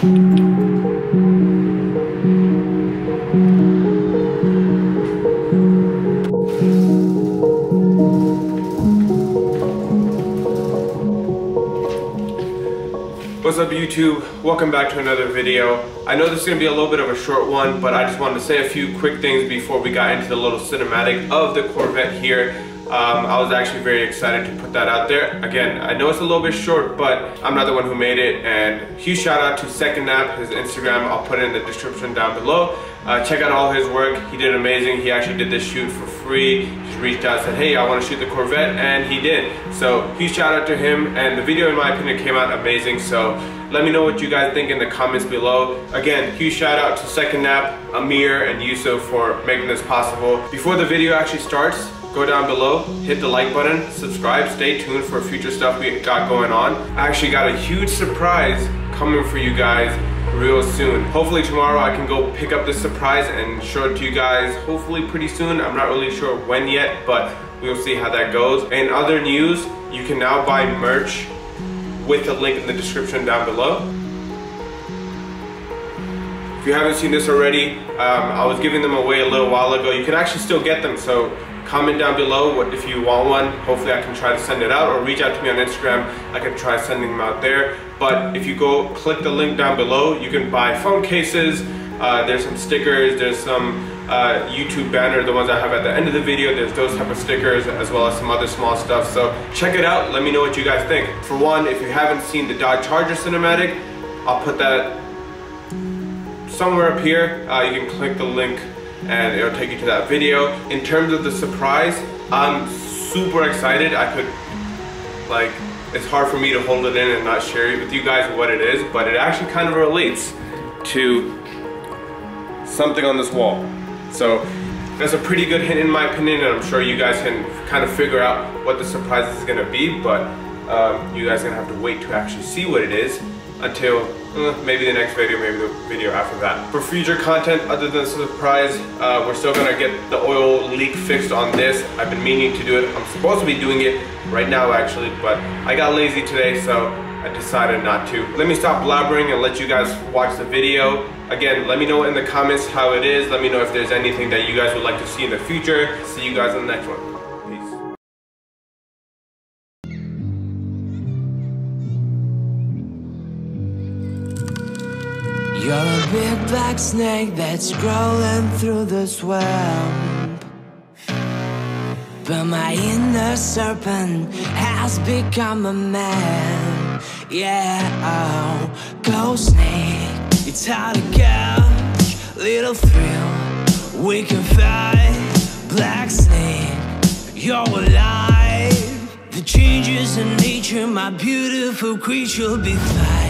What's up YouTube? Welcome back to another video. I know this is going to be a little bit of a short one, but I just wanted to say a few quick things before we got into the little cinematic of the Corvette here. Um, I was actually very excited to put that out there. Again, I know it's a little bit short, but I'm not the one who made it. And huge shout out to Second Nap, his Instagram. I'll put it in the description down below. Uh, check out all his work. He did amazing. He actually did this shoot for free. Just reached out and said, hey, I want to shoot the Corvette, and he did. So huge shout out to him. And the video, in my opinion, came out amazing. So let me know what you guys think in the comments below. Again, huge shout out to Second Nap, Amir, and Yusuf for making this possible. Before the video actually starts, go down below, hit the like button, subscribe, stay tuned for future stuff we got going on. I actually got a huge surprise coming for you guys real soon. Hopefully tomorrow I can go pick up this surprise and show it to you guys hopefully pretty soon. I'm not really sure when yet, but we'll see how that goes. And other news, you can now buy merch with the link in the description down below. If you haven't seen this already, um, I was giving them away a little while ago. You can actually still get them, so Comment down below what, if you want one. Hopefully I can try to send it out or reach out to me on Instagram. I can try sending them out there. But if you go click the link down below, you can buy phone cases. Uh, there's some stickers, there's some uh, YouTube banner, the ones I have at the end of the video. There's those type of stickers as well as some other small stuff. So check it out. Let me know what you guys think. For one, if you haven't seen the Dodge Charger cinematic, I'll put that somewhere up here. Uh, you can click the link and it'll take you to that video. In terms of the surprise, I'm super excited. I could, like, it's hard for me to hold it in and not share it with you guys what it is, but it actually kind of relates to something on this wall. So that's a pretty good hint in my opinion, and I'm sure you guys can kind of figure out what the surprise is gonna be, but um, you guys are gonna have to wait to actually see what it is until uh, maybe the next video, maybe the video after that. For future content, other than surprise, uh, we're still gonna get the oil leak fixed on this. I've been meaning to do it. I'm supposed to be doing it right now actually, but I got lazy today, so I decided not to. Let me stop blabbering and let you guys watch the video. Again, let me know in the comments how it is. Let me know if there's anything that you guys would like to see in the future. See you guys in the next one. Peace. You're a big black snake that's crawling through the swamp. But my inner serpent has become a man. Yeah, oh, go snake. It's hard to catch, little thrill. We can fight, black snake. You're alive. The changes in nature, my beautiful creature, be fine.